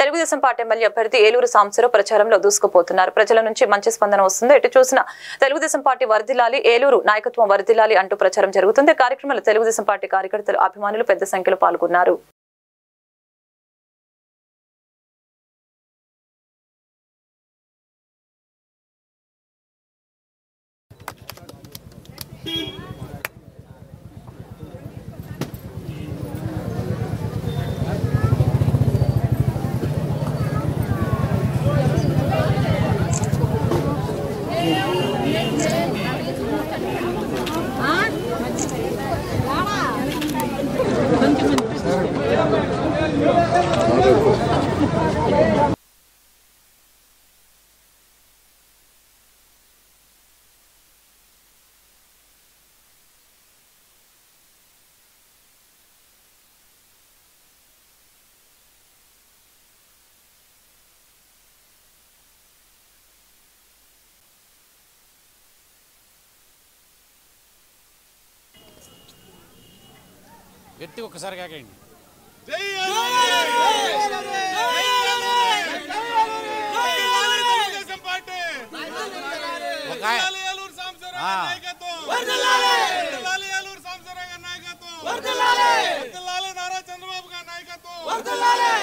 Telugu Desam party MLA అభ్యర్థి ఏలూరు సాంబశివరావు ప్రచారంలో దూసుకుపోతున్నారు. ప్రజల నుంచి మంచి స్పందన వస్తుంది. ఎటు చూసినా తెలుగుదేశం పార్టీ వర్ధిల్లాలి ఏలూరు నాయకత్వం వర్ధిల్లాలి అంటూ ప్రచారం జరుగుతుంది. కార్యక్రమంలో తెలుగుదేశం పార్టీ కార్యకర్తలు అభిమానులు పెద్ద సంఖ్యలో పాల్గొన్నారు. గట్టి ఒక్కసారి కాకండి ఒక